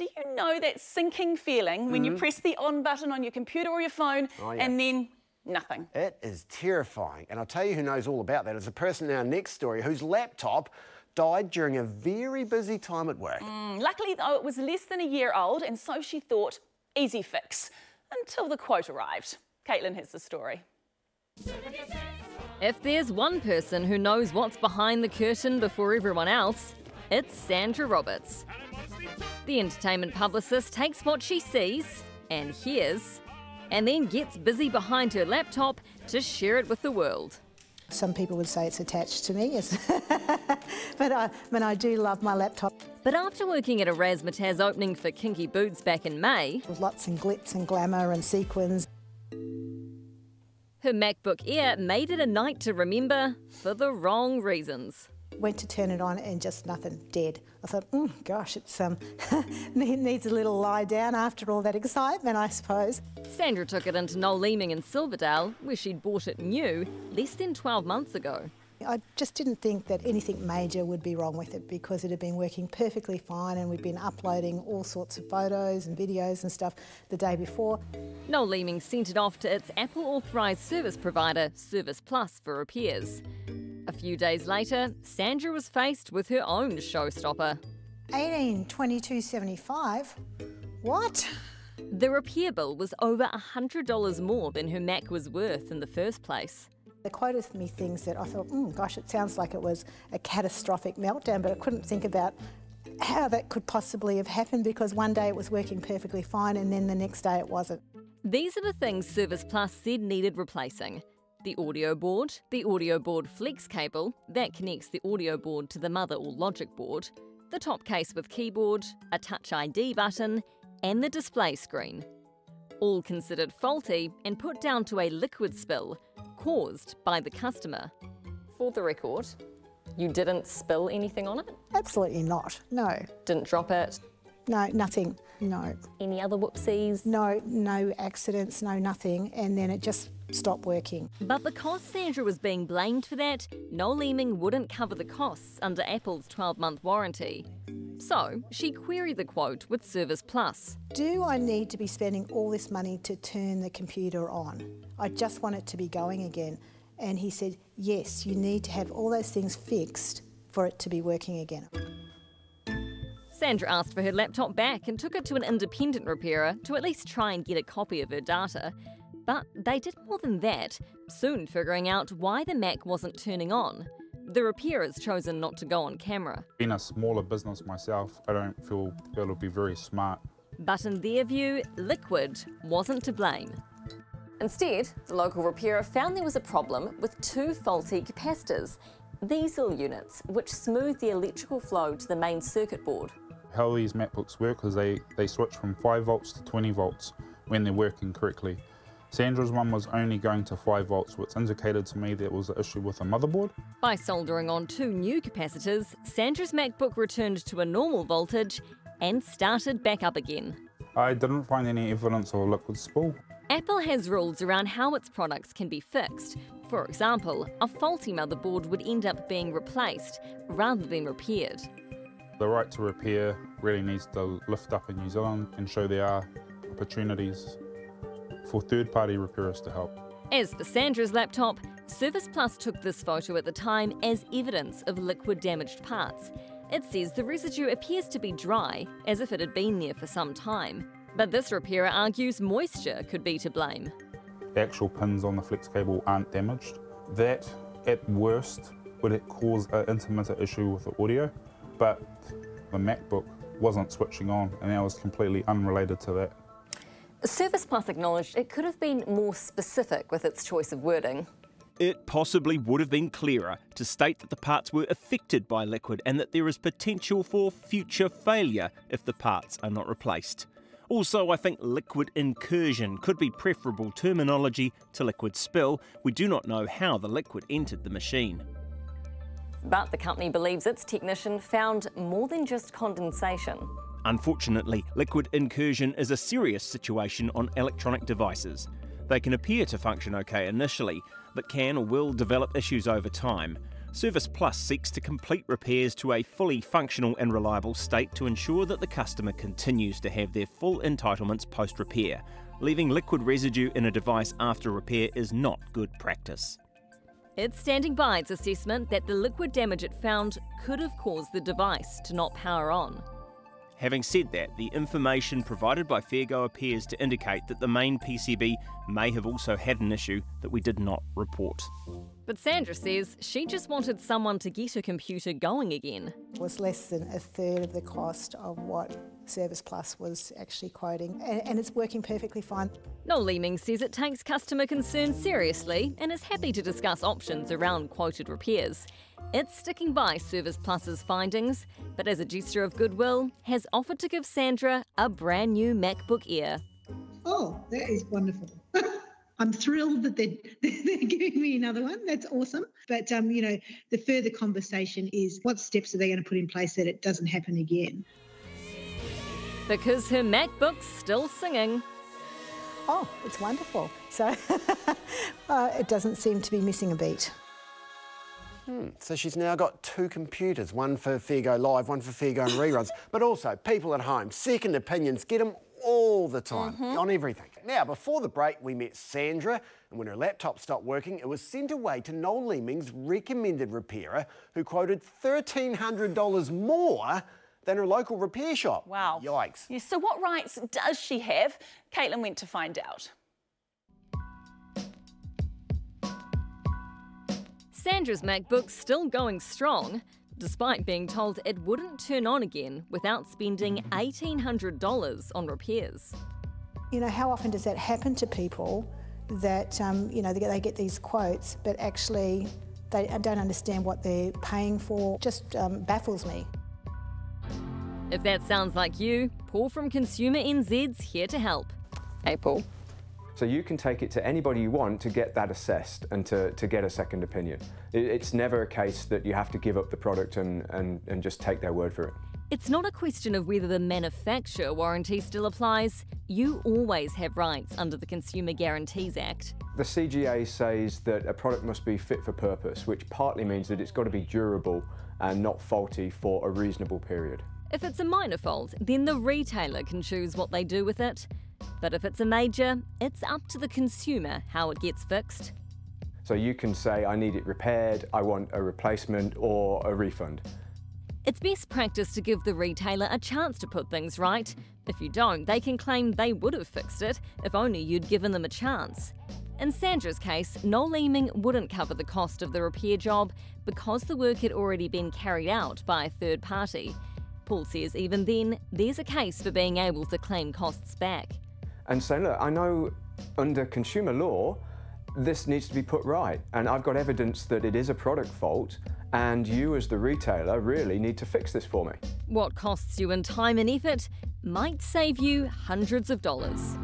Do you know that sinking feeling when mm -hmm. you press the on button on your computer or your phone oh, yeah. and then nothing? It is terrifying. And I'll tell you who knows all about that. It's a person in our next story whose laptop died during a very busy time at work. Mm, luckily, though, it was less than a year old, and so she thought, easy fix, until the quote arrived. Caitlin has the story. If there's one person who knows what's behind the curtain before everyone else, it's Sandra Roberts. The entertainment publicist takes what she sees and hears, and then gets busy behind her laptop to share it with the world. Some people would say it's attached to me, yes. but I, I mean, I do love my laptop. But after working at a Razzmatazz opening for Kinky Boots back in May... With lots of glitz and glamour and sequins. Her MacBook Air made it a night to remember for the wrong reasons. Went to turn it on and just nothing, dead. I thought, mm, gosh, it's um, needs a little lie down after all that excitement, I suppose. Sandra took it into Noel Leeming in Silverdale, where she'd bought it new less than 12 months ago. I just didn't think that anything major would be wrong with it because it had been working perfectly fine and we'd been uploading all sorts of photos and videos and stuff the day before. Noel Leeming sent it off to its Apple authorised service provider, Service Plus, for repairs. A few days later, Sandra was faced with her own showstopper. 18 75 What? The repair bill was over $100 more than her Mac was worth in the first place. They quoted me things that I thought, mm, gosh, it sounds like it was a catastrophic meltdown, but I couldn't think about how that could possibly have happened because one day it was working perfectly fine and then the next day it wasn't. These are the things Service Plus said needed replacing. The audio board, the audio board flex cable that connects the audio board to the mother or logic board, the top case with keyboard, a Touch ID button, and the display screen. All considered faulty and put down to a liquid spill caused by the customer. For the record, you didn't spill anything on it? Absolutely not, no. Didn't drop it? No, nothing, no. Any other whoopsies? No, no accidents, no nothing, and then it just stopped working. But because Sandra was being blamed for that, Noel Leeming wouldn't cover the costs under Apple's 12-month warranty. So she queried the quote with Service Plus. Do I need to be spending all this money to turn the computer on? I just want it to be going again. And he said, yes, you need to have all those things fixed for it to be working again. Sandra asked for her laptop back and took it to an independent repairer to at least try and get a copy of her data. But they did more than that, soon figuring out why the Mac wasn't turning on. The repair has chosen not to go on camera. Being a smaller business myself, I don't feel it would be very smart. But in their view, Liquid wasn't to blame. Instead, the local repairer found there was a problem with two faulty capacitors, these little units, which smooth the electrical flow to the main circuit board. How these MacBooks work is they, they switch from 5 volts to 20 volts when they're working correctly. Sandra's one was only going to 5 volts, which indicated to me there was an issue with the motherboard. By soldering on two new capacitors, Sandra's MacBook returned to a normal voltage and started back up again. I didn't find any evidence of a liquid spill. Apple has rules around how its products can be fixed. For example, a faulty motherboard would end up being replaced rather than repaired. The right to repair really needs to lift up in New Zealand and show there are opportunities for third-party repairers to help. As for Sandra's laptop, Service Plus took this photo at the time as evidence of liquid damaged parts. It says the residue appears to be dry, as if it had been there for some time. But this repairer argues moisture could be to blame. The actual pins on the flex cable aren't damaged. That, at worst, would cause an intermittent issue with the audio, but the MacBook wasn't switching on, and that was completely unrelated to that. Service Plus acknowledged it could have been more specific with its choice of wording. It possibly would have been clearer to state that the parts were affected by liquid and that there is potential for future failure if the parts are not replaced. Also, I think liquid incursion could be preferable terminology to liquid spill. We do not know how the liquid entered the machine. But the company believes its technician found more than just condensation. Unfortunately, liquid incursion is a serious situation on electronic devices. They can appear to function okay initially, but can or will develop issues over time. Service Plus seeks to complete repairs to a fully functional and reliable state to ensure that the customer continues to have their full entitlements post repair. Leaving liquid residue in a device after repair is not good practice. It's standing by its assessment that the liquid damage it found could have caused the device to not power on. Having said that, the information provided by Fair Go appears to indicate that the main PCB may have also had an issue that we did not report. But Sandra says she just wanted someone to get her computer going again. It was less than a third of the cost of what Service Plus was actually quoting, and, and it's working perfectly fine. Noel Leeming says it takes customer concerns seriously and is happy to discuss options around quoted repairs. It's sticking by Service Plus's findings, but as a gesture of goodwill, has offered to give Sandra a brand new MacBook Air. Oh, that is wonderful. I'm thrilled that they're, they're giving me another one. That's awesome. But, um, you know, the further conversation is what steps are they going to put in place that it doesn't happen again? Because her MacBook's still singing. Oh, it's wonderful. So uh, it doesn't seem to be missing a beat. Hmm. So she's now got two computers, one for Fair Go Live, one for Fair Go and reruns, but also people at home, second opinions, get them all the time mm -hmm. on everything. Now, before the break, we met Sandra, and when her laptop stopped working, it was sent away to Noel Leeming's recommended repairer, who quoted $1,300 more than her local repair shop. Wow. Yikes. Yeah, so what rights does she have? Caitlin went to find out. Sandra's MacBook's still going strong, despite being told it wouldn't turn on again without spending $1,800 on repairs. You know, how often does that happen to people that, um, you know, they get, they get, these quotes, but actually they don't understand what they're paying for? Just um, baffles me. If that sounds like you, Paul from Consumer NZ's here to help. Hey, Paul. So you can take it to anybody you want to get that assessed and to, to get a second opinion. It's never a case that you have to give up the product and, and, and just take their word for it. It's not a question of whether the manufacturer warranty still applies. You always have rights under the Consumer Guarantees Act. The CGA says that a product must be fit for purpose, which partly means that it's got to be durable and not faulty for a reasonable period. If it's a minor fault, then the retailer can choose what they do with it. But if it's a major, it's up to the consumer how it gets fixed. So you can say, I need it repaired, I want a replacement or a refund. It's best practice to give the retailer a chance to put things right. If you don't, they can claim they would have fixed it if only you'd given them a chance. In Sandra's case, Noel Leeming wouldn't cover the cost of the repair job because the work had already been carried out by a third party. Paul says even then, there's a case for being able to claim costs back and say, look, I know under consumer law, this needs to be put right. And I've got evidence that it is a product fault, and you as the retailer really need to fix this for me. What costs you in time and effort might save you hundreds of dollars.